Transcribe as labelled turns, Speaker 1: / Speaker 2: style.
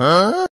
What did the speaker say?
Speaker 1: Huh?